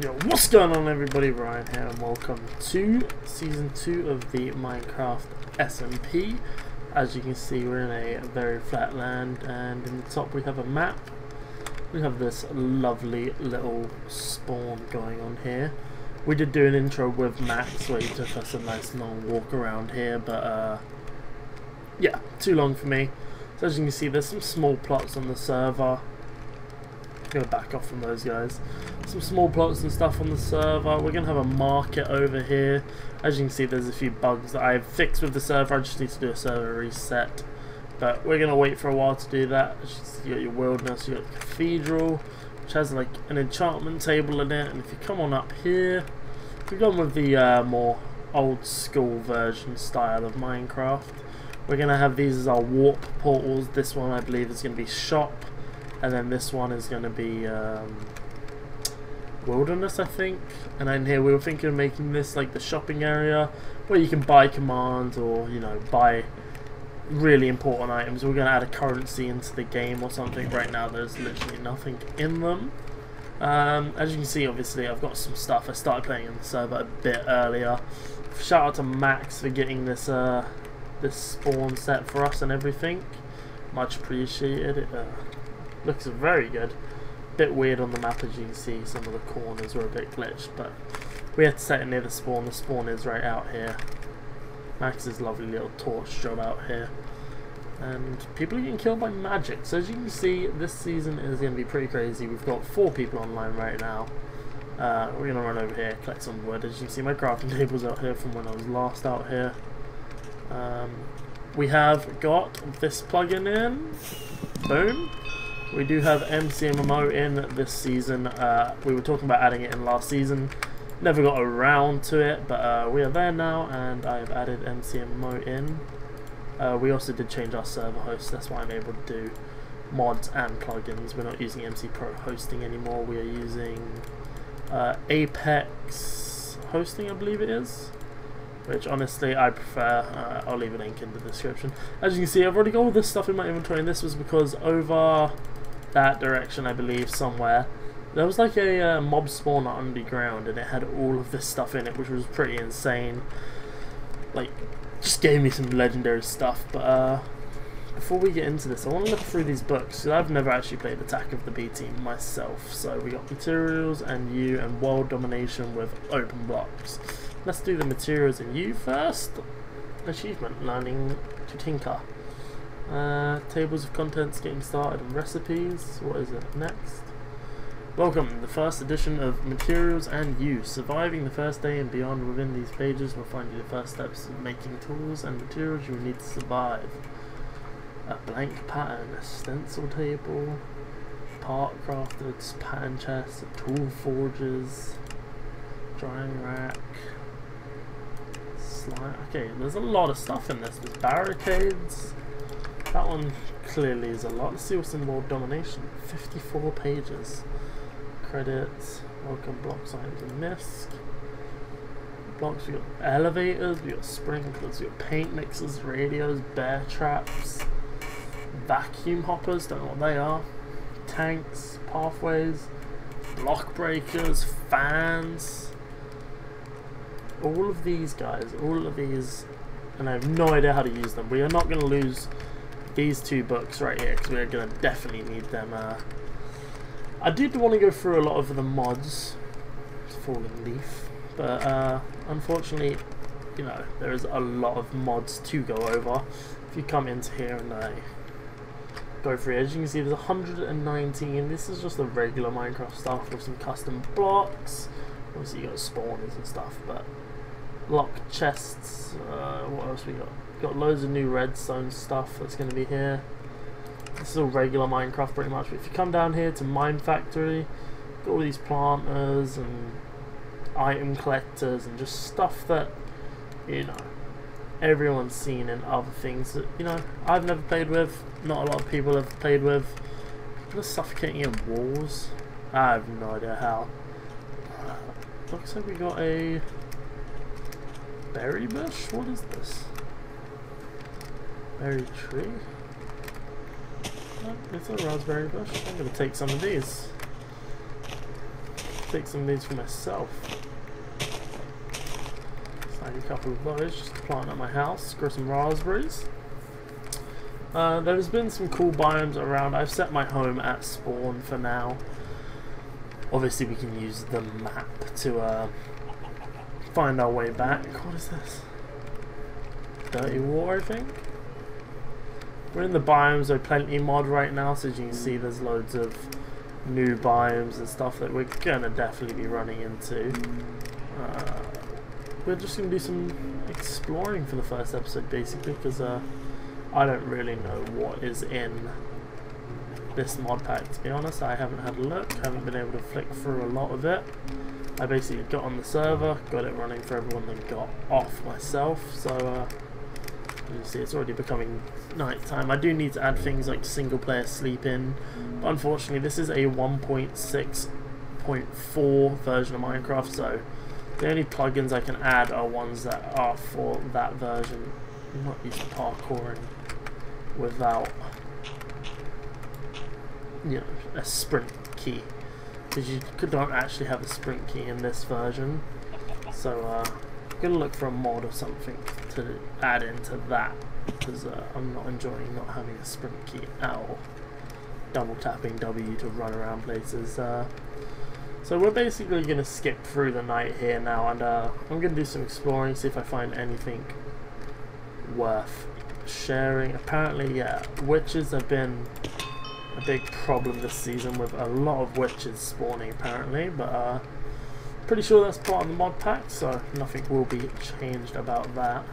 Yo, what's going on everybody, Ryan here and welcome to Season 2 of the Minecraft SMP. As you can see we're in a very flat land and in the top we have a map. We have this lovely little spawn going on here. We did do an intro with Max where he took us a nice long walk around here but uh, yeah, too long for me. So as you can see there's some small plots on the server Gonna back off from those guys. Some small plots and stuff on the server. We're gonna have a market over here. As you can see, there's a few bugs that I've fixed with the server. I just need to do a server reset. But we're gonna wait for a while to do that. You got your wilderness, you got the cathedral, which has like an enchantment table in it. And if you come on up here, we've gone with the uh, more old school version style of Minecraft. We're gonna have these as our warp portals. This one I believe is gonna be shop and then this one is going to be um, wilderness I think. And then here we were thinking of making this like the shopping area where you can buy commands or you know buy really important items. We're going to add a currency into the game or something. Right now there's literally nothing in them. Um, as you can see obviously I've got some stuff. I started playing in the server a bit earlier. Shout out to Max for getting this uh, this spawn set for us and everything. Much appreciated. Uh, Looks very good. Bit weird on the map as you can see, some of the corners were a bit glitched, but we had to set it near the spawn. The spawn is right out here. Max's lovely little torch job out here. And people are getting killed by magic. So as you can see, this season is going to be pretty crazy. We've got four people online right now. Uh, we're going to run over here, collect some wood. As you can see, my crafting table's out here from when I was last out here. Um, we have got this plugin in. Boom. We do have MCMMO in this season. Uh, we were talking about adding it in last season. Never got around to it, but uh, we are there now, and I've added MCMMO in. Uh, we also did change our server host, that's why I'm able to do mods and plugins. We're not using MC Pro hosting anymore, we are using uh, Apex hosting, I believe it is which honestly I prefer. Uh, I'll leave a link in the description. As you can see, I've already got all this stuff in my inventory, and this was because over that direction, I believe, somewhere. There was like a uh, mob spawner underground and it had all of this stuff in it, which was pretty insane. Like, just gave me some legendary stuff, but uh, before we get into this, I want to look through these books, because I've never actually played Attack of the B-Team myself. So we got Materials and You and World Domination with OpenBlocks. Let's do the Materials and You first. Achievement, learning to tinker. Uh, tables of contents getting started and recipes. What is it next? Welcome, the first edition of Materials and You. Surviving the first day and beyond within these pages will find you the first steps in making tools and materials you will need to survive. A blank pattern, a stencil table, part crafters, pattern chest, tool forges, drying rack, slime. Okay, there's a lot of stuff in this. There's barricades. That one clearly is a lot. Let's see what's in World Domination. 54 pages. Credits, welcome block signs and misc. Blocks, we got elevators, we got sprinklers, we got paint mixers, radios, bear traps, vacuum hoppers, don't know what they are, tanks, pathways, block breakers, fans. All of these guys, all of these, and I have no idea how to use them. We are not going to lose these two books right here because we're going to definitely need them. Uh, I did want to go through a lot of the mods, Falling Leaf, but uh, unfortunately, you know, there is a lot of mods to go over. If you come into here and I go through as you can see there's 119, this is just the regular Minecraft stuff with some custom blocks, obviously you got spawners and stuff, but lock chests, uh, what else we got? Got loads of new redstone stuff that's going to be here. This is all regular Minecraft pretty much. But if you come down here to Mine Factory, got all these planters and item collectors and just stuff that, you know, everyone's seen in other things that, you know, I've never played with, not a lot of people have played with. Just suffocating in walls. I have no idea how. Uh, looks like we got a berry bush? What is this? Berry tree? Oh, it's a raspberry bush. I'm to take some of these. take some of these for myself. Snag a couple of those just to plant at my house. Grow some raspberries. Uh, there's been some cool biomes around. I've set my home at spawn for now. Obviously we can use the map to uh, find our way back. What is this? Dirty water, I think? We're in the Biomes O' Plenty mod right now, so as you can see there's loads of new biomes and stuff that we're gonna definitely be running into. Uh, we're just gonna do some exploring for the first episode basically, because uh, I don't really know what is in this mod pack to be honest. I haven't had a look, haven't been able to flick through a lot of it. I basically got on the server, got it running for everyone, then got off myself. So uh, you see it's already becoming night time. I do need to add things like single player sleep in. But unfortunately this is a 1.6.4 version of Minecraft so the only plugins I can add are ones that are for that version. I'm not used to parkouring without you know, a sprint key because you don't actually have a sprint key in this version so uh, I'm gonna look for a mod or something to add into that because uh, I'm not enjoying not having a sprint key at double tapping W to run around places uh, so we're basically going to skip through the night here now and uh, I'm going to do some exploring see if I find anything worth sharing apparently yeah witches have been a big problem this season with a lot of witches spawning apparently, but uh, pretty sure that's part of the mod pack, so nothing will be changed about that.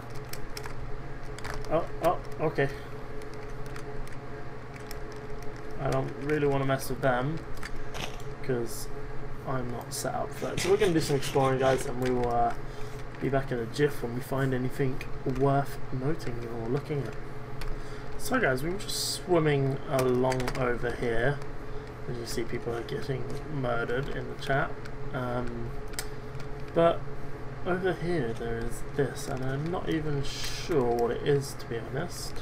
Oh, oh, okay. I don't really want to mess with them, because I'm not set up for that. So we're going to do some exploring, guys, and we will uh, be back in a jiff when we find anything worth noting or looking at. So guys, we were just swimming along over here. As you see, people are getting murdered in the chat. Um, but over here there is this, and I'm not even sure what it is to be honest.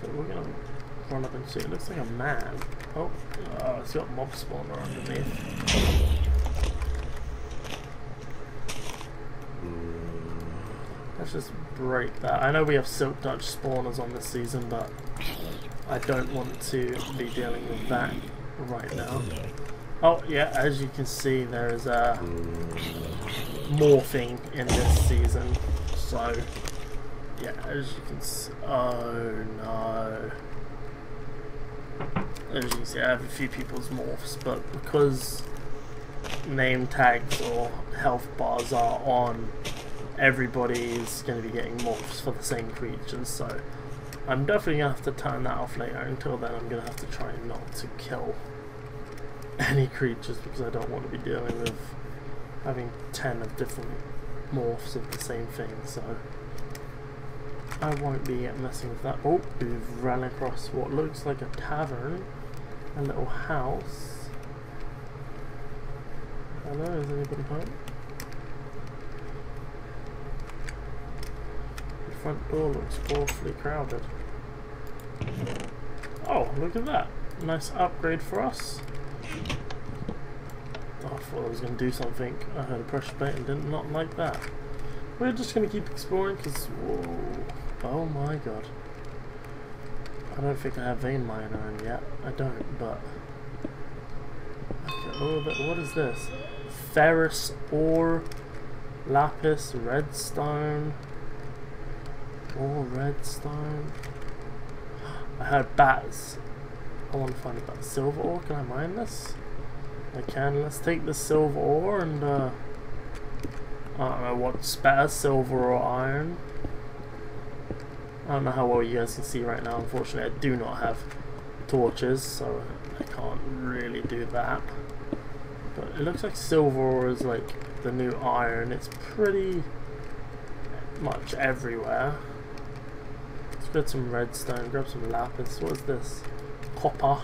But we're gonna run up and see. It looks like a man. Oh, oh it's got mob spawner underneath. Let's just break that. I know we have Silk Touch spawners on this season, but I don't want to be dealing with that right now. Oh, yeah, as you can see, there is a morphing in this season. So, yeah, as you can see... Oh, no. As you can see, I have a few people's morphs, but because name tags or health bars are on everybody's going to be getting morphs for the same creatures, so I'm definitely going to have to turn that off later. Until then, I'm going to have to try not to kill any creatures because I don't want to be dealing with having 10 of different morphs of the same thing, so I won't be messing with that. Oh, we've ran across what looks like a tavern, a little house. Hello, is anybody home? The front door looks awfully crowded. Oh, look at that. Nice upgrade for us. Oh, I thought I was going to do something. I heard a pressure plate and did not like that. We're just going to keep exploring because... Oh my god. I don't think I have vein miner in yet. I don't, but... Okay, oh, what is this? Ferrous ore, lapis, redstone... More redstone. I heard bats. I want to find a bat. Silver ore? Can I mine this? I can. Let's take the silver ore and uh, I don't know what's better, silver or iron. I don't know how well you guys can see right now. Unfortunately, I do not have torches, so I can't really do that. But it looks like silver ore is like the new iron. It's pretty much everywhere. Get some redstone, grab some lapis. What is this? Copper.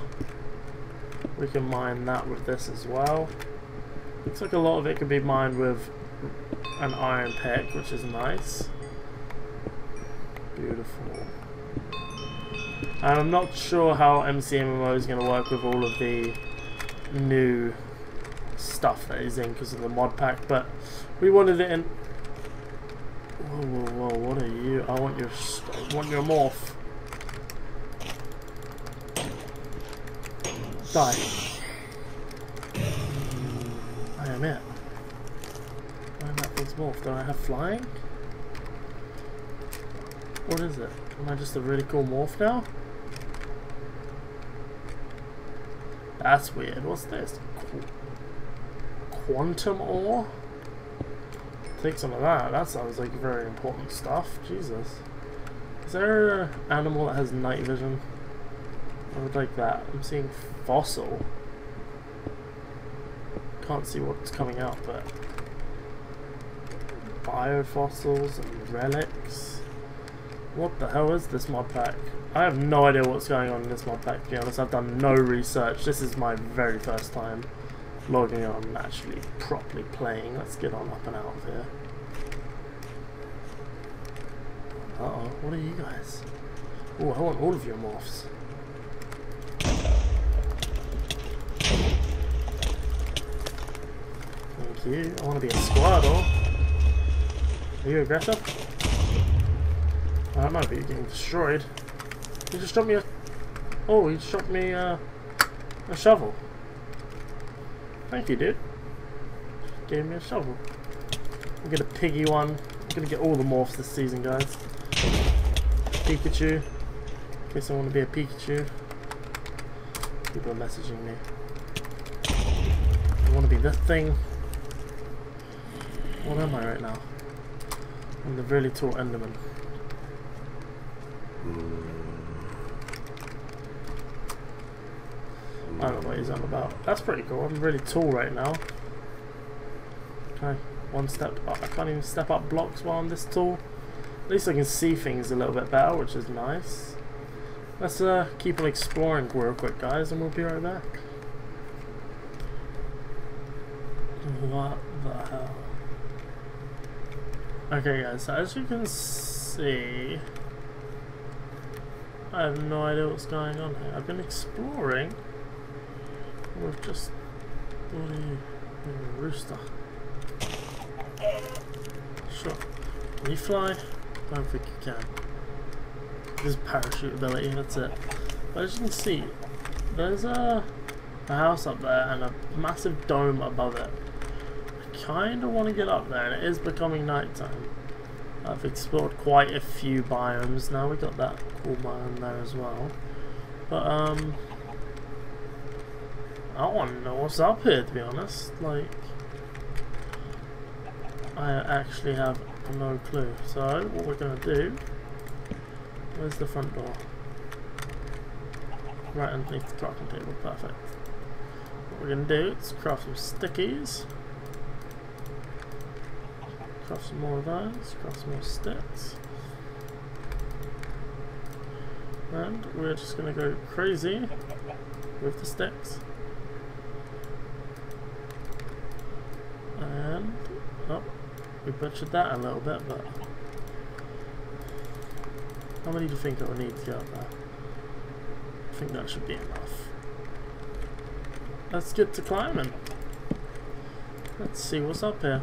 We can mine that with this as well. Looks like a lot of it can be mined with an iron pick, which is nice. Beautiful. And I'm not sure how MCMMO is going to work with all of the new stuff that is in because of the mod pack, but we wanted it in. Whoa, whoa, whoa! What are you? I want your, I want your morph. Die. I am it. Why that thing's morphed? Do I have flying? What is it? Am I just a really cool morph now? That's weird. What's this? Qu quantum ore? Take some of that. That sounds like very important stuff. Jesus. Is there an animal that has night vision? I would like that. I'm seeing fossil. Can't see what's coming out, but biofossils and relics. What the hell is this mod pack? I have no idea what's going on in this mod pack, to be honest. I've done no research. This is my very first time logging on and actually properly playing. Let's get on up and out of here. Uh-oh, what are you guys? Oh, I want all of your morphs. I want to be a squirtle. Are you aggressive? I might be getting destroyed. He just dropped me a... Oh, he just dropped me uh, a shovel. Thank you, dude. Gave me a shovel. I'm gonna piggy one. I'm gonna get all the morphs this season, guys. Pikachu. Case I want to be a Pikachu. People are messaging me. I want to be this thing. What am I right now? I'm the really tall Enderman. I don't know what he's on about. That's pretty cool. I'm really tall right now. Okay, one step up. I can't even step up blocks while I'm this tall. At least I can see things a little bit better, which is nice. Let's uh, keep on exploring real quick, guys, and we'll be right back. What the hell? Okay, guys, so as you can see... I have no idea what's going on here. I've been exploring with just bloody rooster. Sure. Can you fly? I don't think you can. This parachute ability, that's it. But as you can see, there's a, a house up there and a massive dome above it. I kinda wanna get up there and it is becoming nighttime. I've explored quite a few biomes now, we got that cool biome there as well. But um I want to know what's up here, to be honest. Like, I actually have no clue. So, what we're going to do... Where's the front door? Right underneath the crafting table, perfect. What we're going to do is craft some stickies. Craft some more of those, craft some more sticks. And we're just going to go crazy with the sticks. And, oh, we butchered that a little bit, but how many do you think it will need to get there? I think that should be enough. Let's get to climbing. Let's see what's up here.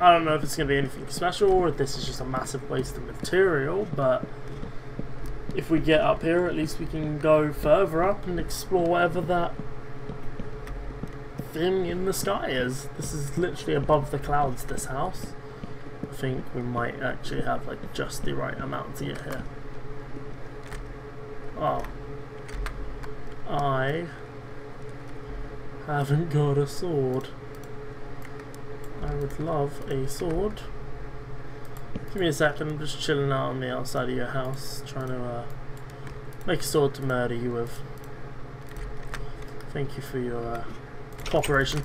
I don't know if it's going to be anything special or if this is just a massive waste of material, but if we get up here, at least we can go further up and explore whatever that thing in the sky is. This is literally above the clouds, this house. I think we might actually have like just the right amount to get here. Oh. I haven't got a sword. Would love a sword. Give me a second, I'm just chilling out on the outside of your house, trying to uh, make a sword to murder you with. Thank you for your uh, cooperation.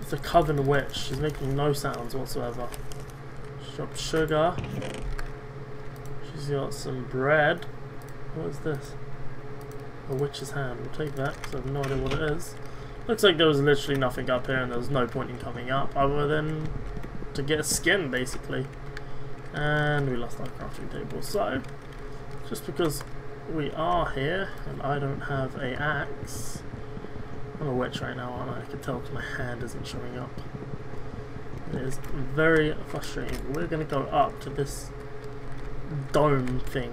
It's a coven witch. She's making no sounds whatsoever. She's got sugar. She's got some bread. What is this? A witch's hand. We'll take that because I have no idea what it is. Looks like there was literally nothing up here and there was no point in coming up other than to get a skin basically. And we lost our crafting table. So, just because we are here and I don't have a axe, I'm a witch right now, aren't I? I can tell because my hand isn't showing up. It is very frustrating. We're going to go up to this dome thing.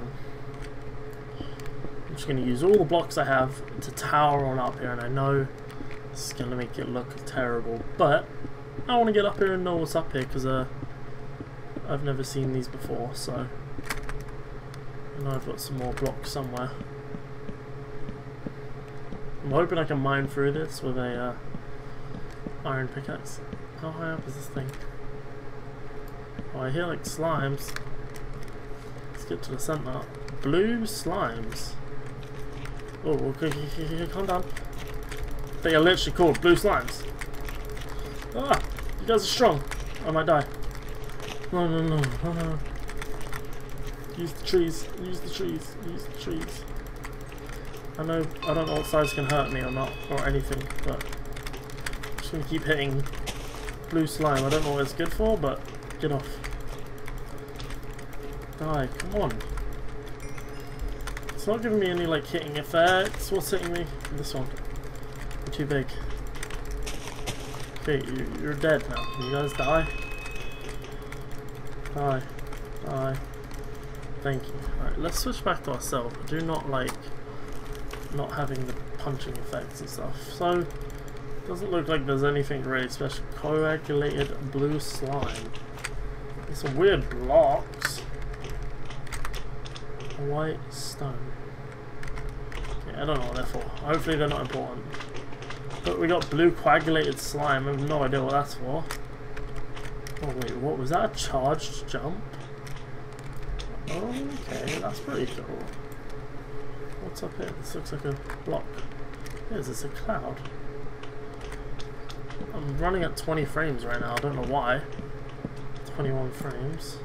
I'm just going to use all the blocks I have to tower on up here, and I know this is going to make it look terrible, but I want to get up here and know what's up here, because uh, I've never seen these before, so know I've got some more blocks somewhere. I'm hoping I can mine through this with a uh, iron pickaxe. How high up is this thing? Oh, I hear like slimes. Let's get to the center. Blue slimes. Oh, okay, okay, okay, calm down. They are literally called blue slimes. Ah, you guys are strong. I might die. No, no, no, no. Use the trees. Use the trees. Use the trees. I know I don't know what size can hurt me or not or anything, but I'm just gonna keep hitting blue slime. I don't know what it's good for, but get off. Die, come on. It's not giving me any like hitting effects. What's hitting me? This one. Too big. Okay, you're dead now. Can you guys die? Die. Die. Thank you. Alright, let's switch back to ourselves. I do not like not having the punching effects and stuff. So, doesn't look like there's anything really special. Coagulated blue slime. There's some weird blocks. White stone. Yeah, I don't know what they're for. Hopefully they're not important. But we got blue coagulated slime. I have no idea what that's for. Oh wait, what was that? A charged jump? Okay, that's pretty cool. What's up here? This looks like a block. Is this a cloud? I'm running at 20 frames right now, I don't know why. 21 frames.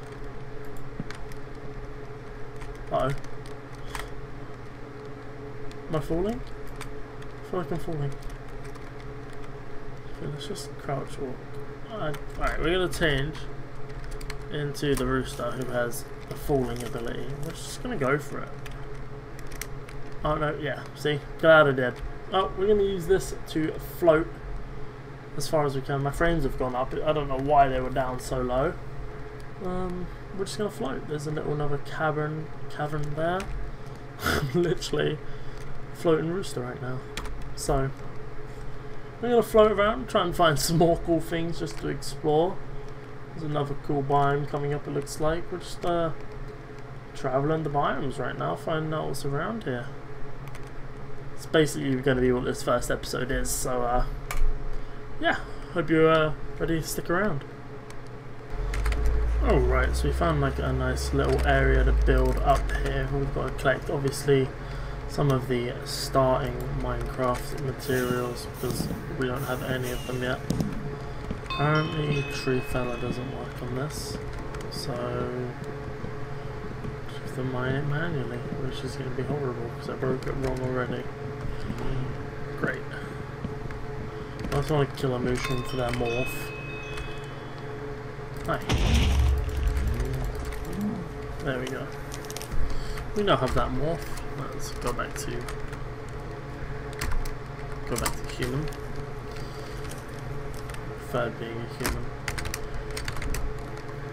Uh oh. Am I falling? I feel like I'm falling. Let's just crouch walk. Alright, we're gonna change into the rooster who has a falling ability. We're just gonna go for it. Oh no, yeah, see? Got out of dead. Oh, we're gonna use this to float as far as we can. My frames have gone up. I don't know why they were down so low. Um, we're just gonna float. There's a little another cavern cavern there. Literally floating rooster right now. So we're gonna float around, try and find some more cool things just to explore. There's another cool biome coming up it looks like. We're just uh, traveling the biomes right now, finding out what's around here. It's basically going to be what this first episode is, so uh, yeah, hope you're uh, ready to stick around. Alright, so we found like a nice little area to build up here. We've got to collect obviously some of the starting Minecraft materials because we don't have any of them yet. Apparently Tree Feller doesn't work on this, so have to mine it manually, which is going to be horrible because I broke it wrong already. Great. I just want to kill a mushroom for their morph. Hi. There we go. We now have that morph. Let's go back to go back to human Third being a human.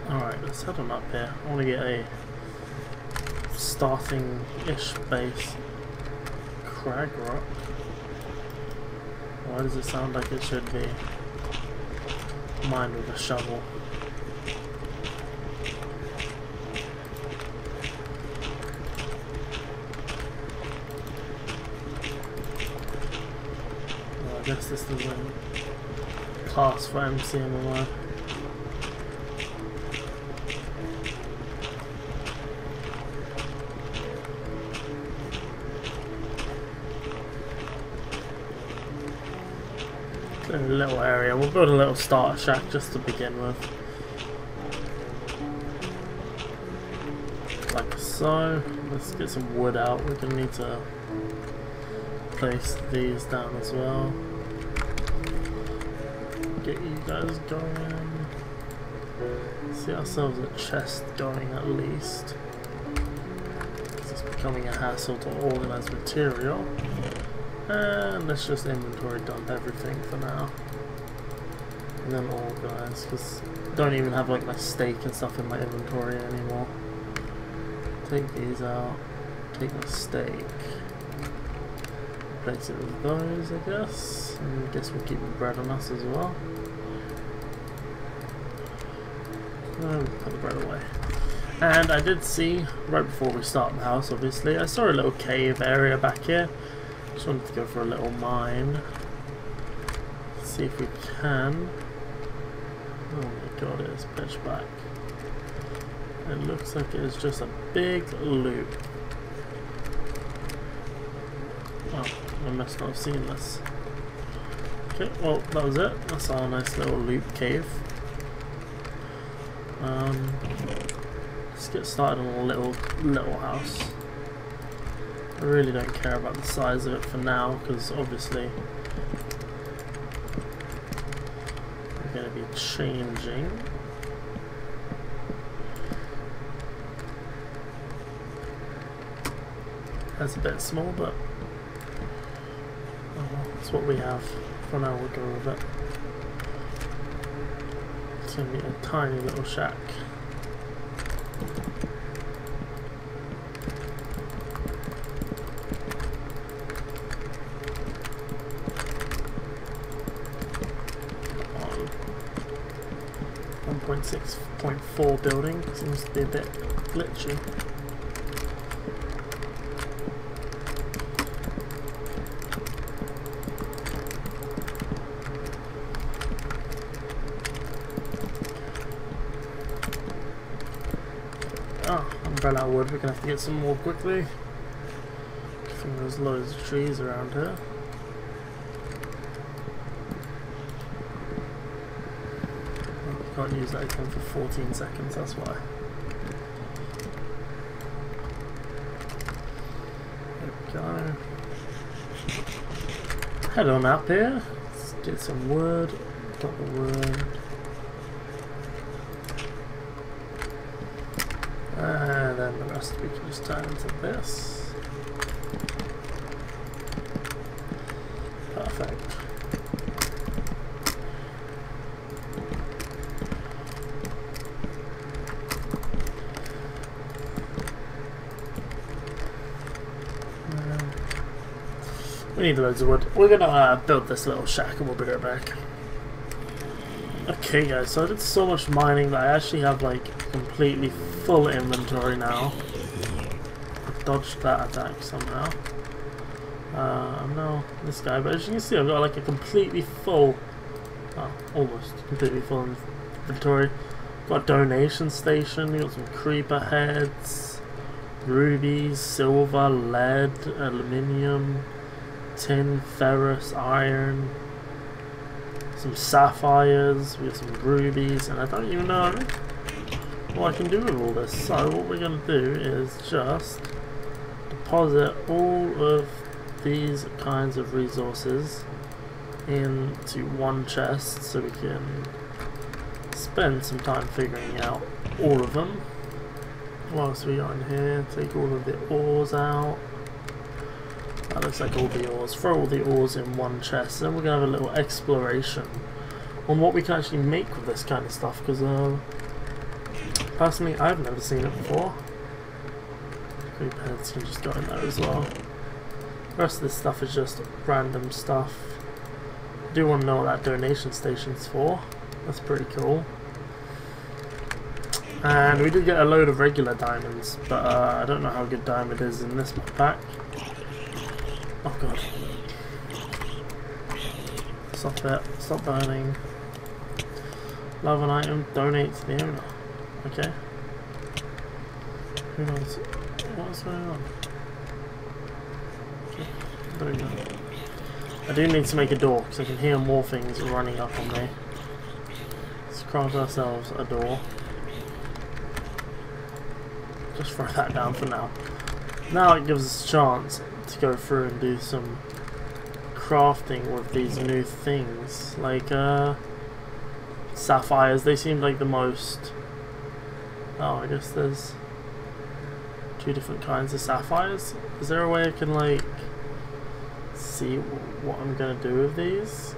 Alright, let's head on up here. I want to get a starting-ish base. Crag rock. Why does it sound like it should be mined with a shovel? I guess this doesn't pass for MCMMO. A little area. We'll build a little starter shack just to begin with. Like so. Let's get some wood out. We're gonna need to place these down as well get you guys going. See ourselves a chest going at least. It's becoming a hassle to organize material. And let's just inventory dump everything for now. And then organize, because I don't even have like my steak and stuff in my inventory anymore. Take these out. Take my steak. Replace it with those, I guess. And I guess we'll keep the bread on us as well. And put the bread away. And I did see, right before we start the house obviously, I saw a little cave area back here. Just wanted to go for a little mine. See if we can. Oh my god, it is pitch black. It looks like it is just a big loop. Oh, I must not have seen this. Okay, well that was it. That's our nice little loop cave. Um, let's get started on a little little house. I really don't care about the size of it for now because obviously we're going to be changing. That's a bit small, but oh that's what we have. For now, we'll go with it. It's be a tiny little shack. One point six point four building seems to be a bit glitchy. umbran wood. We're gonna have to get some more quickly. Think there's loads of trees around here. Can't use that item for 14 seconds, that's why. There we go. Head on up here. Let's get some wood. Got the wood. And then the turn into this. Perfect. We need loads of wood. We're gonna uh, build this little shack and we'll be right back. Okay guys, so I did so much mining that I actually have like completely full inventory now. Dodged that attack somehow. Uh, no, this guy, but as you can see I've got like a completely full, oh, almost completely full inventory. Got a donation station, got some creeper heads, rubies, silver, lead, aluminium, tin, ferrous, iron, some sapphires, we have some rubies, and I don't even know what I can do with all this. So what we're going to do is just deposit all of these kinds of resources into one chest so we can spend some time figuring out all of them. What else we got in here? Take all of the ores out. That looks like all the ores. Throw all the ores in one chest. Then we're going to have a little exploration on what we can actually make with this kind of stuff. Because uh, personally, I've never seen it before. Creep heads can just go in there as well. The rest of this stuff is just random stuff. I do want to know what that donation station's for. That's pretty cool. And we did get a load of regular diamonds, but uh, I don't know how good diamond is in this pack. Oh god. Stop it. Stop burning. Love an item, donate to the owner. Okay. Who knows? What's going on? Okay. Go. I do need to make a door, because I can hear more things running up on me. Let's craft ourselves a door. Just throw that down for now. Now it gives us a chance to go through and do some crafting with these new things. Like, uh, sapphires, they seem like the most... Oh, I guess there's two different kinds of sapphires. Is there a way I can, like, see what I'm to do with these.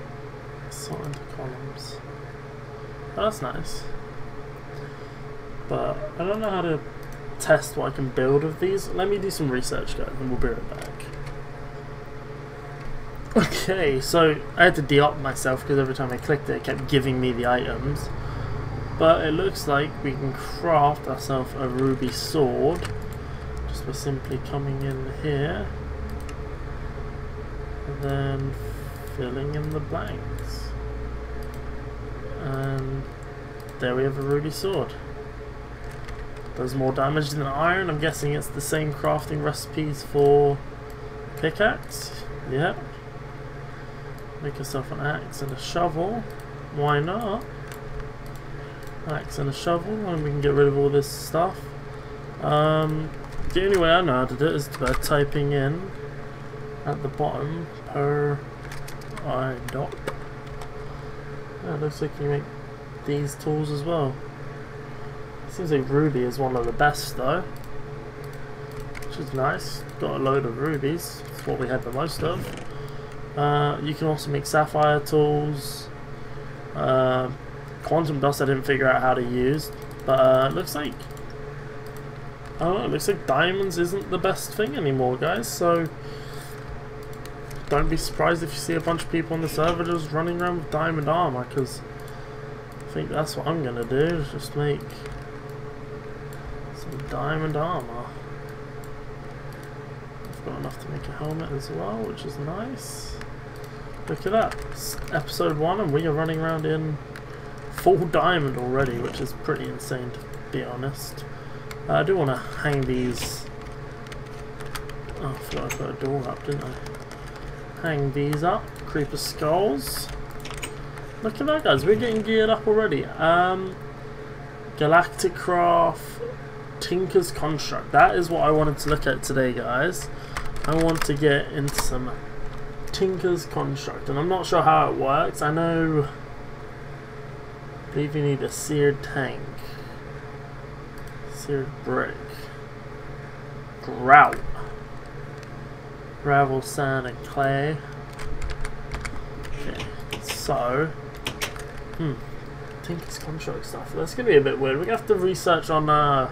Sort into columns. Oh, that's nice. But I don't know how to test what I can build with these. Let me do some research guys and we'll be right back. Okay, so I had to de-op myself because every time I clicked it, it kept giving me the items. But it looks like we can craft ourselves a ruby sword by simply coming in here and then filling in the blanks. And there we have a ruby sword. Does more damage than iron. I'm guessing it's the same crafting recipes for pickaxe. Yeah. Make yourself an axe and a shovel. Why not? Axe and a shovel, and we can get rid of all this stuff. Um, the only way I know how to do it is by typing in at the bottom per i dot. Yeah, looks like you make these tools as well. Seems like ruby is one of the best though. Which is nice. Got a load of rubies. That's what we had the most of. Uh, you can also make sapphire tools. Uh, quantum dust I didn't figure out how to use. But uh, it looks like... Know, it looks like diamonds isn't the best thing anymore, guys. So, don't be surprised if you see a bunch of people on the server just running around with diamond armor, because I think that's what I'm to do, is just make some diamond armor. I've got enough to make a helmet as well, which is nice. Look at that. It's episode 1 and we are running around in full diamond already, which is pretty insane to be honest. Uh, I do want to hang these... Oh, I forgot I put a door up, didn't I? Hang these up. Creeper skulls. Look at that, guys. We're getting geared up already. Um, Galacticraft, Tinker's Construct. That is what I wanted to look at today, guys. I want to get into some Tinker's Construct, and I'm not sure how it works. I know... I believe you need a seared tank. Brick. Grout. Gravel, sand, and clay. Okay, so... Hmm. Tinker's Construct stuff. That's going to be a bit weird. We're going to have to research on uh,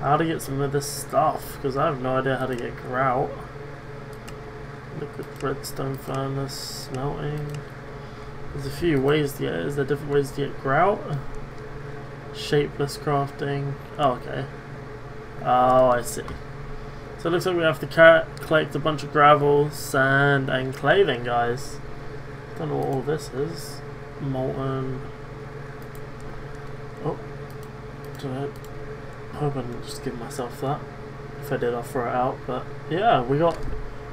how to get some of this stuff, because I have no idea how to get grout. Liquid redstone furnace, smelting. There's a few ways to get it. Is there different ways to get grout? Shapeless crafting. Oh, okay. Oh, I see. So it looks like we have to collect a bunch of gravel, sand, and clay then, guys. Don't know what all this is. Molten. Oh. Did I hope I didn't just give myself that. If I did, I'll throw it out. But yeah, we got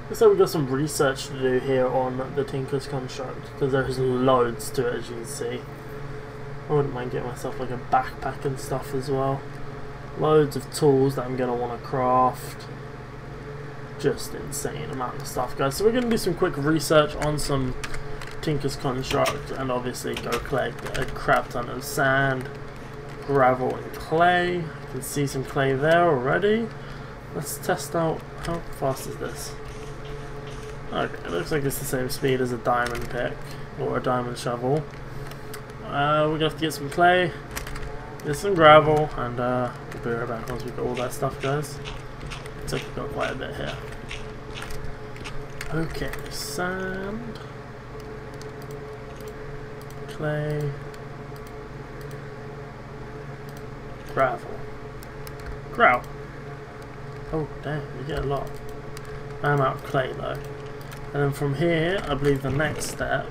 Looks like we've got some research to do here on the Tinker's Construct, because there's loads to it as you can see. I wouldn't mind getting myself like a backpack and stuff as well. Loads of tools that I'm going to want to craft. Just insane amount of stuff guys. So we're going to do some quick research on some Tinker's Construct and obviously go collect a crap ton of sand, gravel and clay. You can see some clay there already. Let's test out how fast is this. Okay, it looks like it's the same speed as a diamond pick or a diamond shovel. Uh, we're gonna have to get some clay, get some gravel, and uh, we'll be right back once we've got all that stuff, guys. Looks like we've got quite a bit here. Okay, sand, clay, gravel, grout. Oh, damn, we get a lot. I'm out of clay though. And then from here, I believe the next step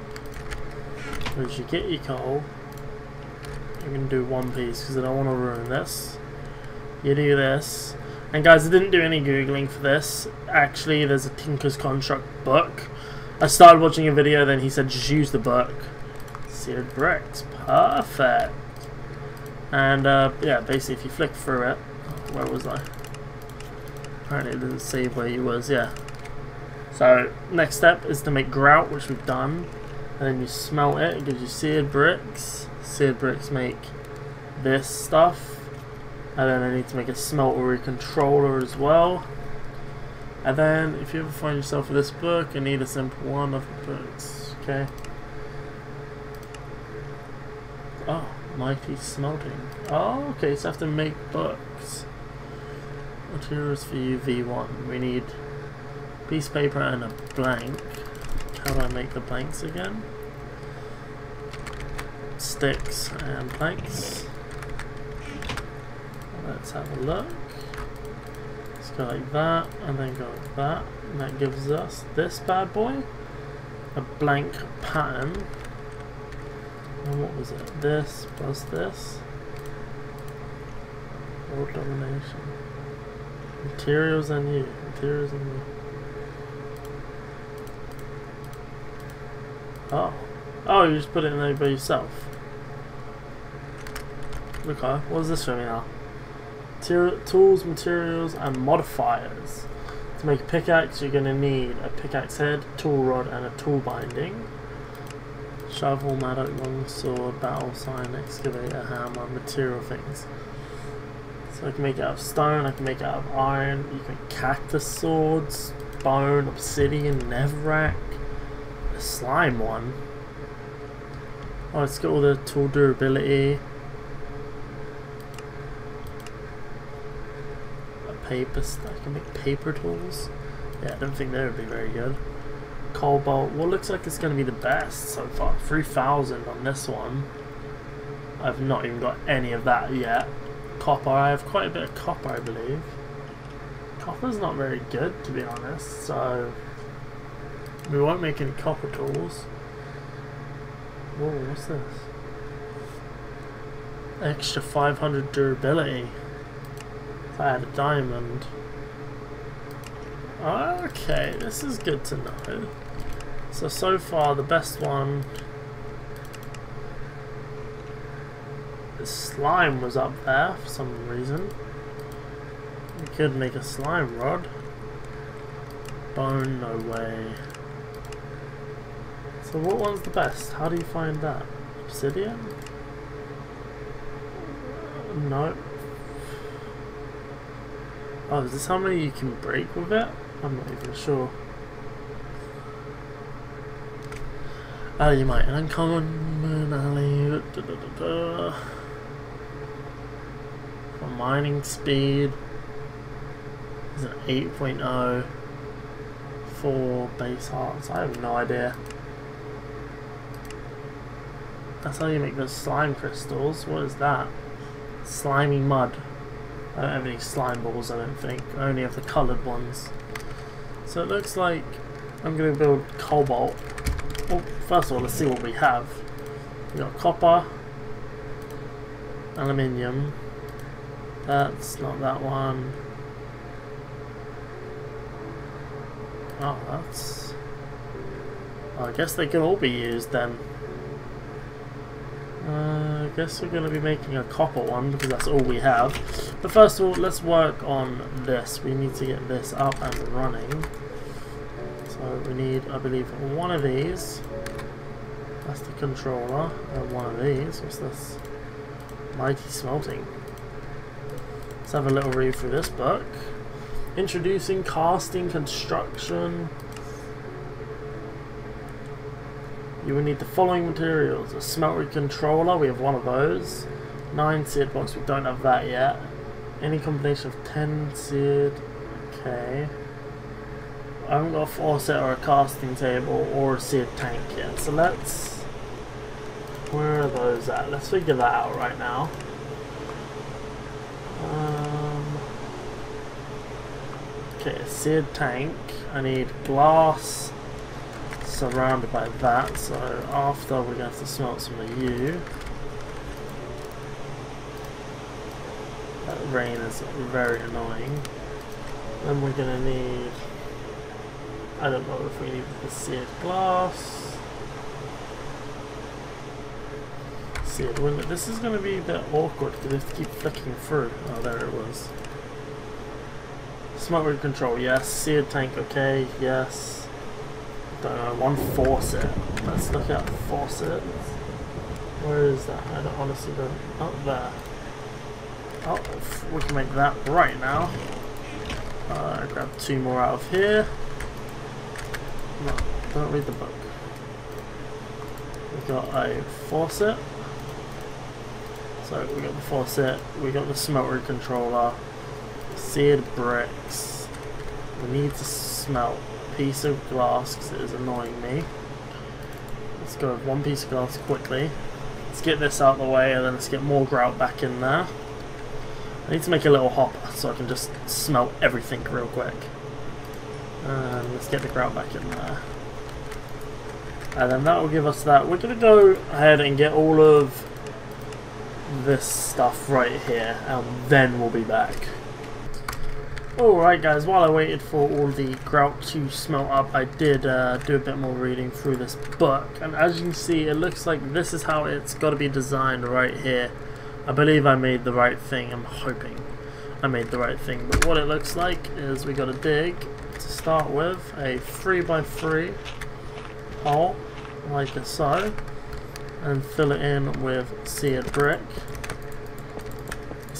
is you get your coal. You can do one piece because I don't want to ruin this. You do this. And guys, I didn't do any googling for this. Actually, there's a Tinker's Construct book. I started watching a video, then he said just use the book. Seared bricks. Perfect. And uh, yeah, basically if you flick through it, where was I? Apparently it didn't save where he was, yeah. So next step is to make grout, which we've done. And then you smelt it, it gives you seared bricks. Seared bricks make this stuff. And then I need to make a smeltery controller as well. And then, if you ever find yourself with this book, you need a simple one of the books. Okay. Oh, mighty smelting. Oh, okay, so I have to make books. Materials for you, V1. We need piece of paper and a blank. How do I make the blanks again? Sticks and planks. Let's have a look. Let's go like that, and then go like that. And that gives us this bad boy. A blank pattern. And what was it? This plus this. World domination. Materials and you. Materials and you. Oh. Oh, you just put it in there by yourself. Okay, what is this for me now? tools, materials, and modifiers. To make a pickaxe, you're going to need a pickaxe head, tool rod, and a tool binding. Shovel, mattock, longsword, battlesign, excavator, hammer, material things. So I can make it out of stone, I can make it out of iron, you can cactus swords, bone, obsidian, netherrack, a slime one. Oh, it's got all the tool durability. Paper I can make paper tools. Yeah, I don't think that would be very good. Cobalt, what looks like it's going to be the best so far. 3,000 on this one. I've not even got any of that yet. Copper, I have quite a bit of copper I believe. Copper's not very good to be honest, so we won't make any copper tools. Whoa, what's this? Extra 500 durability. If I had a diamond. Okay, this is good to know. So, so far the best one... The slime was up there for some reason. We could make a slime rod. Bone, no way. So what one's the best? How do you find that? Obsidian? No. Oh, is this how many you can break with it? I'm not even sure. Oh, you might. An uncommon alley. For mining speed. Is it 8.0? For base hearts. I have no idea. That's how you make those slime crystals. What is that? Slimy mud. I don't have any slime balls, I don't think. I only have the coloured ones. So it looks like I'm going to build cobalt. Well, first of all, let's see what we have. we got copper, aluminium. That's not that one. Oh, that's... I guess they can all be used then. Uh, I guess we're going to be making a copper one because that's all we have. But first of all, let's work on this. We need to get this up and running. So we need, I believe, one of these. That's the controller. And one of these. What's this? Mighty Smelting. Let's have a little read through this book. Introducing casting construction. You will need the following materials. A smeltery controller, we have one of those. 9 seared blocks, we don't have that yet. Any combination of 10 seared, okay. I haven't got a faucet or a casting table or a seared tank yet, so let's... Where are those at? Let's figure that out right now. Um, okay, a seared tank. I need glass, surrounded by that, so after we're going to have to smelt some of you. That rain is very annoying. Then we're going to need... I don't know if we need the seared glass. Seared window. This is going to be a bit awkward because we have to keep flicking through. Oh, there it was. Smart control, yes. Seared tank, okay, yes. Don't one faucet. Let's look at faucets. Where is that? I don't honestly don't. Up there. Oh, we can make that right now. Uh, grab two more out of here. No, don't read the book. We've got a faucet. So we got the faucet, we got the smeltery controller, seared bricks. We need to smelt piece of glass because it is annoying me. Let's go with one piece of glass quickly. Let's get this out of the way and then let's get more grout back in there. I need to make a little hopper so I can just smelt everything real quick. And let's get the grout back in there. And then that will give us that. We're going to go ahead and get all of this stuff right here and then we'll be back. Alright guys, while I waited for all the grout to smelt up, I did uh, do a bit more reading through this book and as you can see it looks like this is how it's got to be designed right here. I believe I made the right thing, I'm hoping I made the right thing, but what it looks like is we got to dig to start with a 3x3 hole like so and fill it in with seared brick.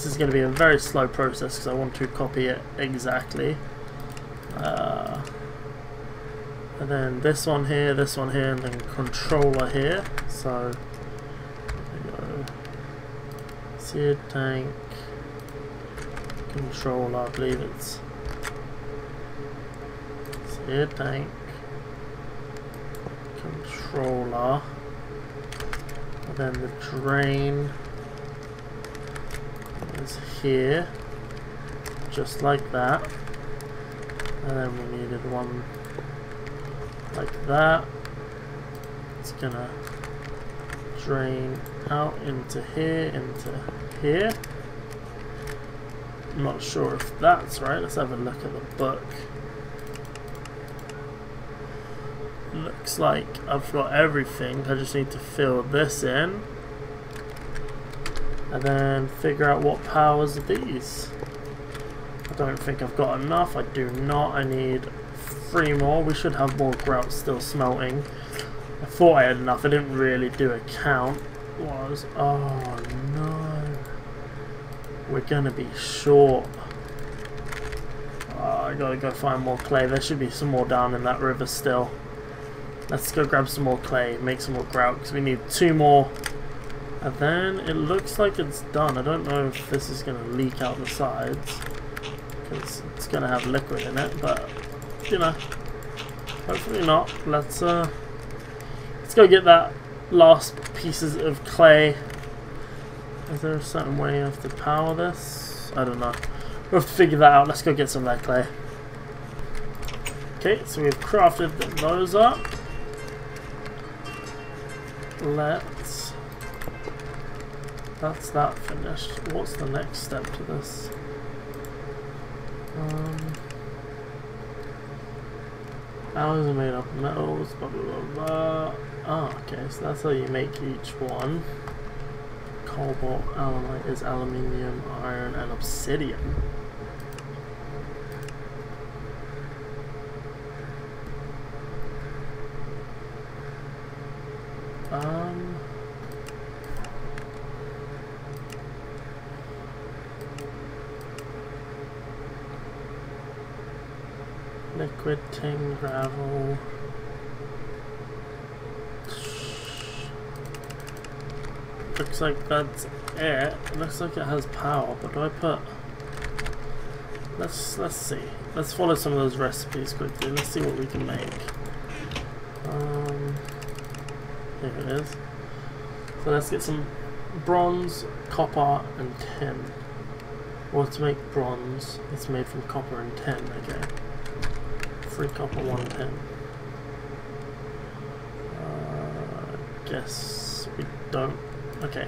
This is going to be a very slow process because I want to copy it exactly. Uh, and then this one here, this one here, and then controller here. So, go. Seared tank, controller, I believe it's seared tank, controller and then the drain is here just like that. And then we needed one like that. It's gonna drain out into here into here. I'm not sure if that's right. Let's have a look at the book. Looks like I've got everything. I just need to fill this in. And then figure out what powers these. I don't think I've got enough. I do not. I need three more. We should have more grout still smelting. I thought I had enough. I didn't really do a count. Was oh no. We're gonna be short. Oh, I gotta go find more clay. There should be some more down in that river still. Let's go grab some more clay, make some more grout, because we need two more. And then it looks like it's done. I don't know if this is going to leak out the sides, because it's going to have liquid in it, but, you know, hopefully not. Let's, uh, let's go get that last pieces of clay. Is there a certain way you have to power this? I don't know. We'll have to figure that out. Let's go get some of that clay. Okay, so we've crafted those up let's... That's that finished. What's the next step to this? Um, alloys are made up of metals, blah blah blah blah. Ah, okay, so that's how you make each one. Cobalt, alumite is aluminium, iron, and obsidian. Um... Gravel. Looks like that's it. Looks like it has power, but do I put... Let's, let's see. Let's follow some of those recipes quickly. Let's see what we can make. Um... There it is. So let's get some bronze, copper, and tin. Or to make bronze, it's made from copper and tin, okay. Three copper, one tin. Uh, guess we don't. Okay.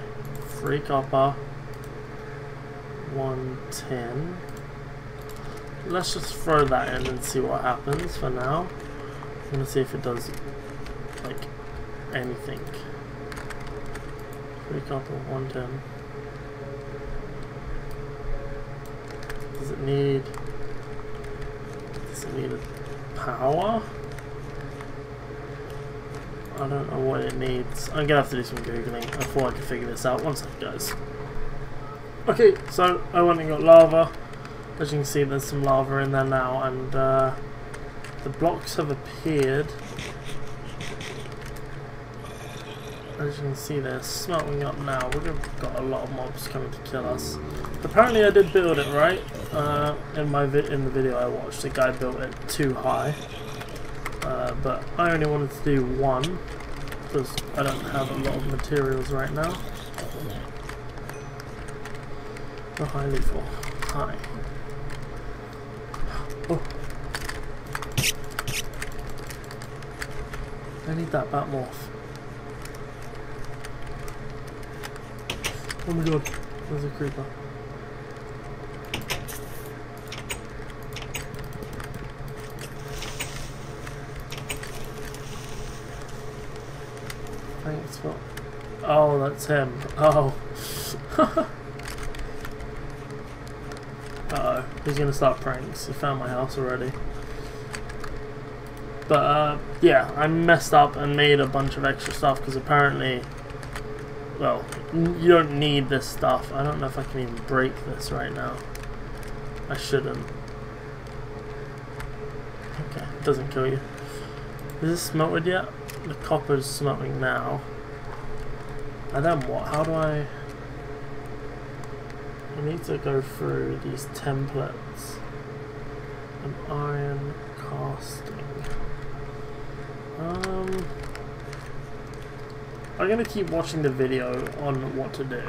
Three copper, one tin. Let's just throw that in and see what happens for now. I'm gonna see if it does like anything. Free couple, 110. Does it need... Does it need a power? I don't know what it needs. I'm gonna have to do some googling. Thought I could figure this out. One second, guys. Okay, so I went and got lava. As you can see, there's some lava in there now, and uh, the blocks have appeared. As you can see, they're smelting up now. We've got a lot of mobs coming to kill us. Apparently, I did build it right. Uh, in my in the video I watched, the guy built it too high. Uh, but I only wanted to do one because I don't have a lot of materials right now. Oh, hi, Lethal. Hi. Oh. I need that Batmorph. Oh my god, there's a creeper. Thanks for... Oh, that's him. Oh. uh oh he's gonna start pranks. He found my house already. But, uh, yeah, I messed up and made a bunch of extra stuff because apparently, well, you don't need this stuff. I don't know if I can even break this right now. I shouldn't. Okay, it doesn't kill you. Is this smelted yet? The copper's smelting now. And then what? How do I... I need to go through these templates. An iron casting. Um, I'm gonna keep watching the video on what to do.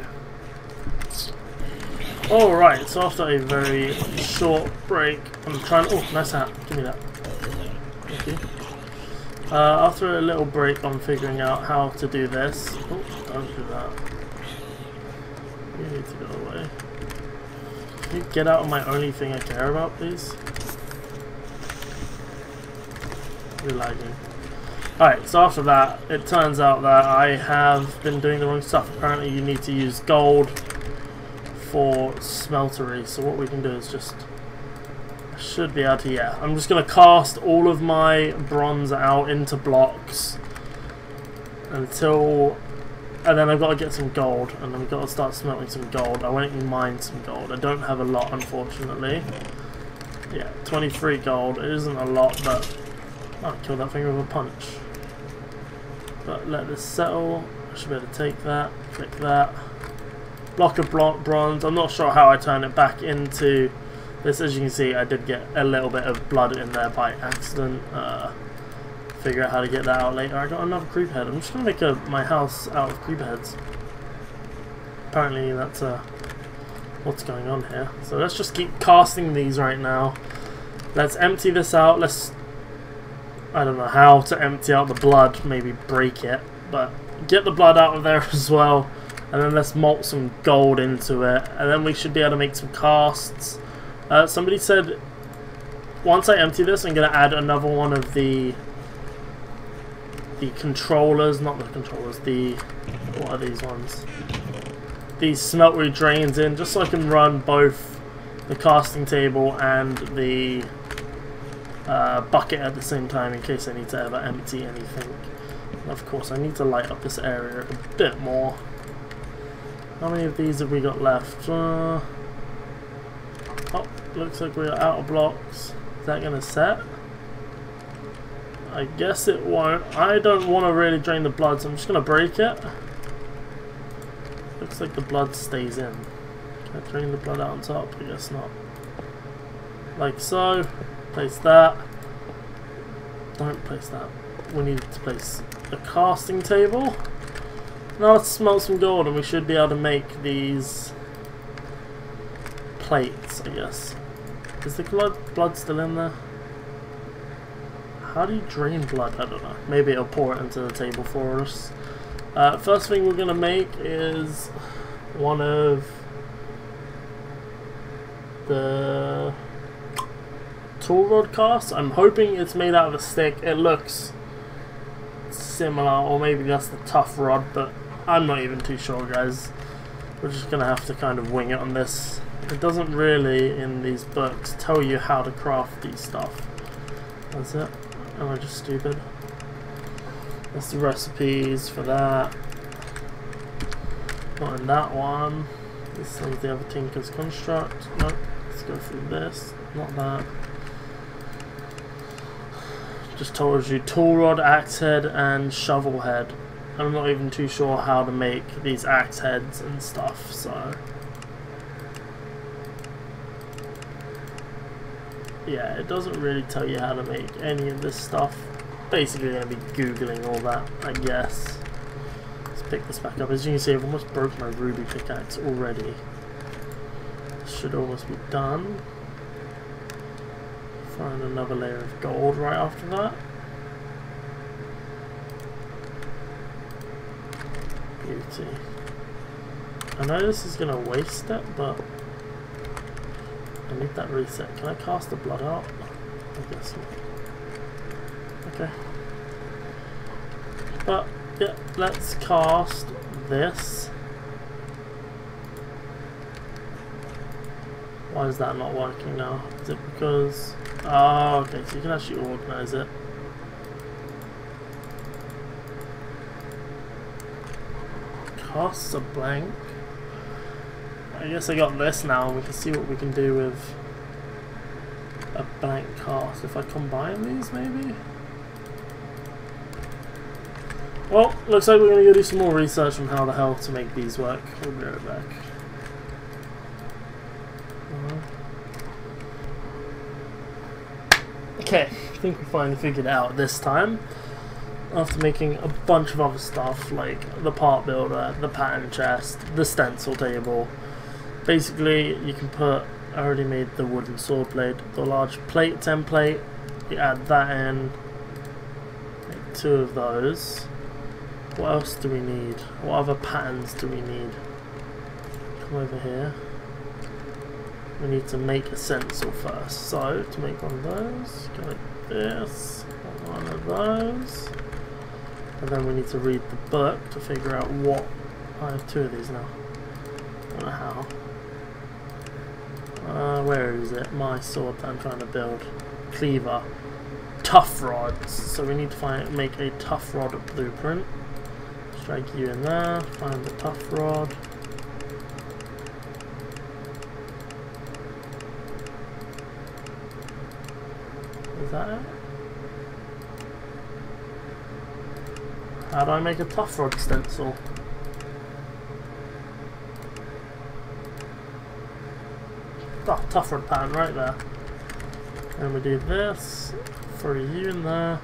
Alright, so after a very short break, I'm trying. Oh, nice hat. Give me that. Thank you. Uh, after a little break on figuring out how to do this. Oh, don't that. You need to go away. Can you get out of my only thing I care about, please? You're lagging. Alright, so after that, it turns out that I have been doing the wrong stuff. Apparently you need to use gold for smeltery, so what we can do is just... I should be able to, yeah. I'm just going to cast all of my bronze out into blocks until... And then I've got to get some gold, and then we've got to start smelting some gold. I went and mined some gold. I don't have a lot, unfortunately. Yeah, 23 gold. It isn't a lot, but... Oh, I killed that thing with a punch. But let this settle. I should be able to take that, click that. Block of bronze. I'm not sure how I turn it back into this. As you can see, I did get a little bit of blood in there by accident. Uh, figure out how to get that out later. I got another creep head. I'm just going to make a, my house out of creep heads. Apparently that's uh, what's going on here. So let's just keep casting these right now. Let's empty this out. Let's I don't know how to empty out the blood, maybe break it, but get the blood out of there as well, and then let's malt some gold into it, and then we should be able to make some casts. Uh, somebody said, once I empty this, I'm going to add another one of the the controllers, not the controllers, the, what are these ones? These smeltery drains in, just so I can run both the casting table and the uh, bucket at the same time in case I need to ever empty anything. And of course, I need to light up this area a bit more. How many of these have we got left? Uh, oh, looks like we're out of blocks. Is that going to set? I guess it won't. I don't want to really drain the blood, so I'm just going to break it. Looks like the blood stays in. Can I drain the blood out on top? I guess not. Like so. Place that. Don't place that. We need to place a casting table. Now let's smelt some gold and we should be able to make these plates, I guess. Is the blood, blood still in there? How do you drain blood? I don't know. Maybe it'll pour it into the table for us. Uh, first thing we're going to make is one of the tool rod cast. I'm hoping it's made out of a stick. It looks similar, or maybe that's the tough rod, but I'm not even too sure, guys. We're just going to have to kind of wing it on this. It doesn't really, in these books, tell you how to craft these stuff. That's it. Am I just stupid? That's the recipes for that. Not in that one. This is the other Tinker's Construct. Nope. Let's go through this. Not that. Just told you tool rod, axe head, and shovel head. I'm not even too sure how to make these axe heads and stuff, so. Yeah, it doesn't really tell you how to make any of this stuff. Basically gonna be googling all that, I guess. Let's pick this back up. As you can see, I've almost broke my ruby pickaxe already. Should almost be done. Find another layer of gold right after that. Beauty. I know this is going to waste it, but Need that reset. Can I cast the blood out? I guess not. Okay. But, yeah, let's cast this. Why is that not working now? Is it because... Oh, okay, so you can actually organize it. Costs a blank. I guess I got this now and we can see what we can do with a blank cast. If I combine these maybe? Well, looks like we're going to go do some more research on how the hell to make these work. We'll be right back. Uh-huh. Okay, I think we finally figured it out this time. After making a bunch of other stuff like the part builder, the pattern chest, the stencil table. Basically, you can put, I already made the wooden sword blade, the large plate template, you add that in, make two of those. What else do we need? What other patterns do we need? Come over here we need to make a stencil first. So, to make one of those, go like this, one of those, and then we need to read the book to figure out what, I have two of these now, I don't know how. Uh, where is it? My sword that I'm trying to build. Cleaver. Tough rods. So we need to find make a tough rod blueprint. Strike you in there, find the tough rod. Is that it? How do I make a tough rod stencil? Tough rod pattern right there. And we do this, throw you in there.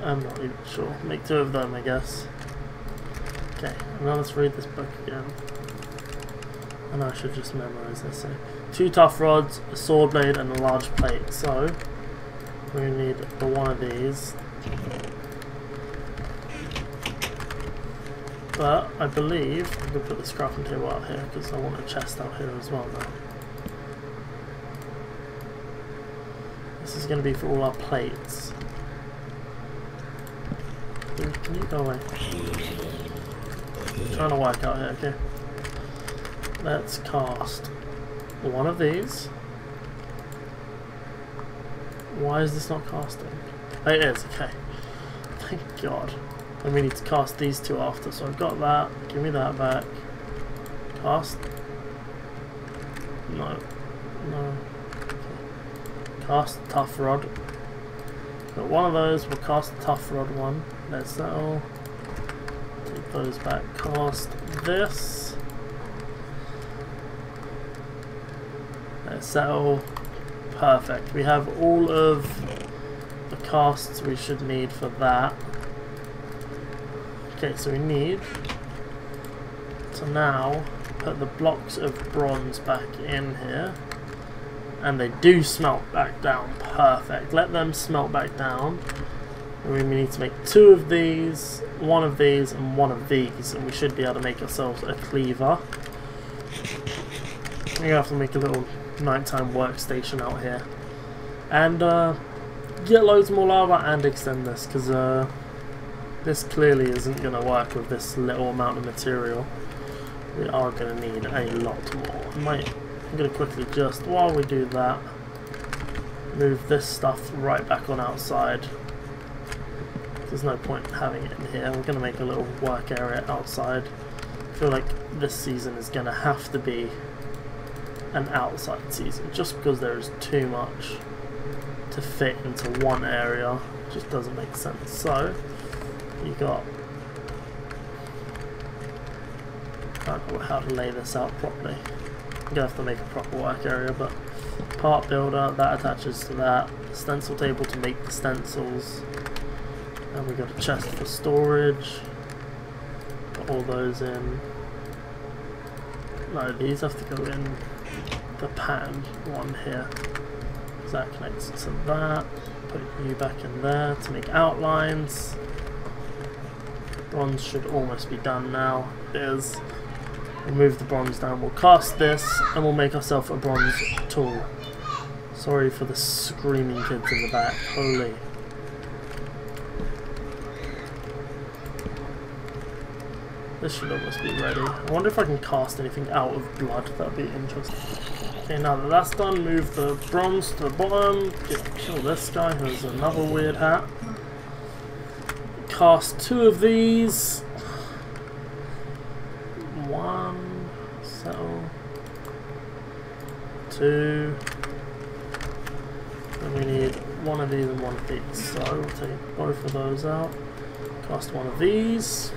I'm not even sure. Make two of them, I guess. Okay, now let's read this book again. And I should just memorize this. So two tough rods, a sword blade, and a large plate. So, we need one of these. But I believe to put the crafting table out here because I want a chest out here as well now. This is going to be for all our plates. Can you go away? Trying to work out here, okay? Let's cast one of these. Why is this not casting? Oh, it is, okay. Thank God. And we need to cast these two after, so I've got that. Give me that back. Cast. No. Cast Tough Rod. But one of those, we'll cast Tough Rod one. Let's settle. Take those back. Cast this. Let's settle. Perfect. We have all of the casts we should need for that. Okay, so we need to now put the blocks of bronze back in here. And they do smelt back down. Perfect. Let them smelt back down. And we need to make two of these, one of these, and one of these. And we should be able to make ourselves a cleaver. We have to make a little nighttime workstation out here. And uh, get loads more lava and extend this, because uh, this clearly isn't going to work with this little amount of material. We are going to need a lot more. Might, I'm going to quickly just, while we do that, move this stuff right back on outside. There's no point having it in here. We're going to make a little work area outside. I feel like this season is going to have to be an outside season just because there is too much to fit into one area just doesn't make sense so you got I don't know how to lay this out properly I'm gonna have to make a proper work area but part builder that attaches to that stencil table to make the stencils and we got a chest for storage put all those in no these have to go in the patterned one here. that connects to that. Put you back in there to make outlines. Bronze should almost be done now. It is. We'll move the bronze down. We'll cast this and we'll make ourselves a bronze tool. Sorry for the screaming kids in the back. Holy. This should almost be ready. I wonder if I can cast anything out of blood. That'd be interesting. Okay, now that that's done, move the bronze to the bottom. Get, kill this guy who has another weird hat. Cast two of these. One. Settle. Two. And we need one of these and one of these. So we'll take both of those out. Cast one of these.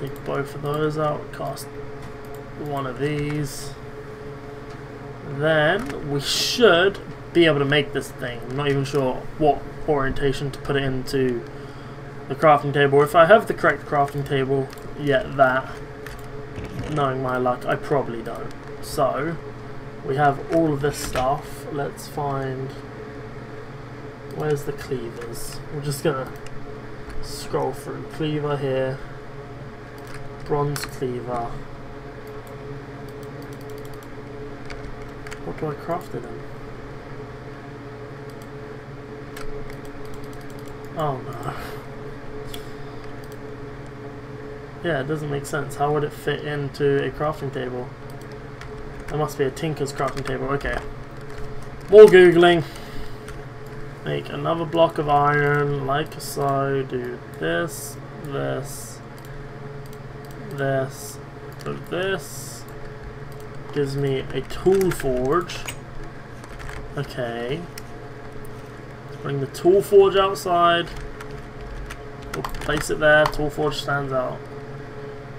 Take both of those out, cast one of these. Then we should be able to make this thing. I'm not even sure what orientation to put it into the crafting table. If I have the correct crafting table, yet that, knowing my luck, I probably don't. So, we have all of this stuff. Let's find... Where's the cleavers? We're just gonna scroll through. Cleaver here bronze cleaver. What do I craft it in? Oh no. Yeah, it doesn't make sense. How would it fit into a crafting table? There must be a Tinker's crafting table. Okay. More googling. Make another block of iron, like so. Do this, this, this, this gives me a tool forge. Okay. Let's bring the tool forge outside. We'll place it there, tool forge stands out.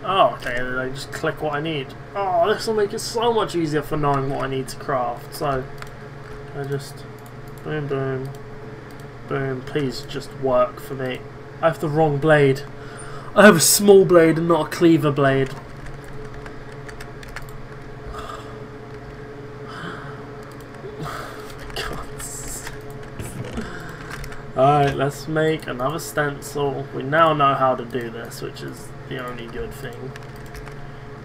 Oh, okay, then I just click what I need. Oh, this will make it so much easier for knowing what I need to craft. So, I just, boom, boom, boom, please just work for me. I have the wrong blade. I have a small blade and not a cleaver blade. Alright, let's make another stencil. We now know how to do this, which is the only good thing.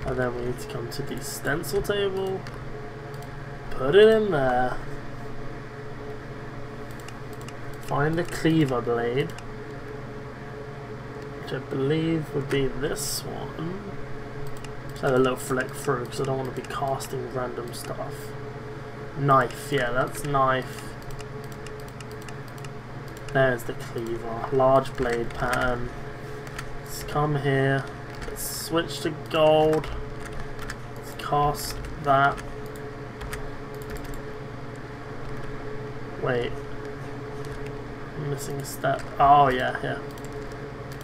And then we need to come to the stencil table. Put it in there. Find the cleaver blade which I believe would be this one. Just have a little flick through because I don't want to be casting random stuff. Knife, yeah, that's knife. There's the cleaver. Large blade pattern. Come here. Let's switch to gold. Let's cast that. Wait. I'm missing a step. Oh yeah, yeah.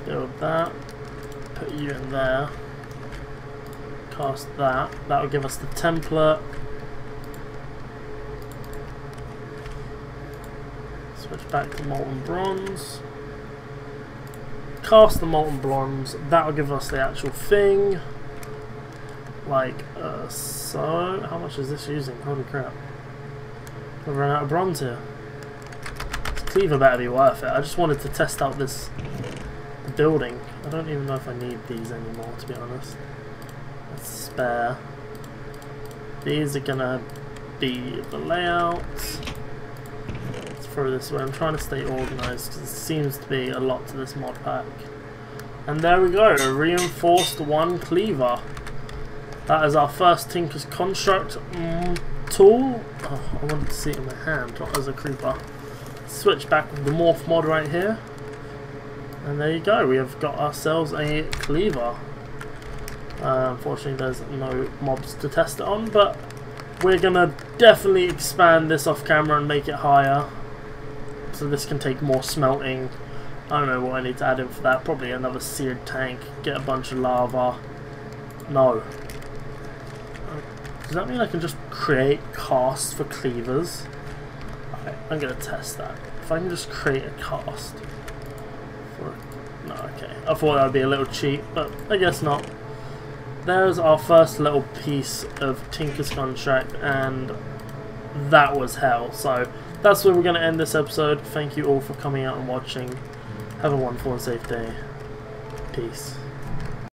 Build that. Put you in there. Cast that. That will give us the template. Switch back to molten bronze. Cast the molten bronze. That will give us the actual thing. Like uh, so. How much is this using? Holy crap. I've run out of bronze here. This cleaver better be worth it. I just wanted to test out this building. I don't even know if I need these anymore, to be honest. That's spare. These are gonna be the layout. Let's this away. I'm trying to stay organized because it seems to be a lot to this mod pack. And there we go, a reinforced one cleaver. That is our first Tinker's Construct mm, tool. Oh, I wanted to see it in my hand, not as a creeper. Switch back with the morph mod right here. And there you go, we have got ourselves a cleaver. Uh, unfortunately, there's no mobs to test it on, but we're gonna definitely expand this off camera and make it higher. So this can take more smelting. I don't know what I need to add in for that. Probably another seared tank. Get a bunch of lava. No. Uh, does that mean I can just create casts for cleavers? Okay, I'm gonna test that. If I can just create a cast for no, okay. I thought that would be a little cheap, but I guess not there's our first little piece of Tinker's Construct, and that was hell. So that's where we're going to end this episode. Thank you all for coming out and watching. Have a wonderful and safe day. Peace.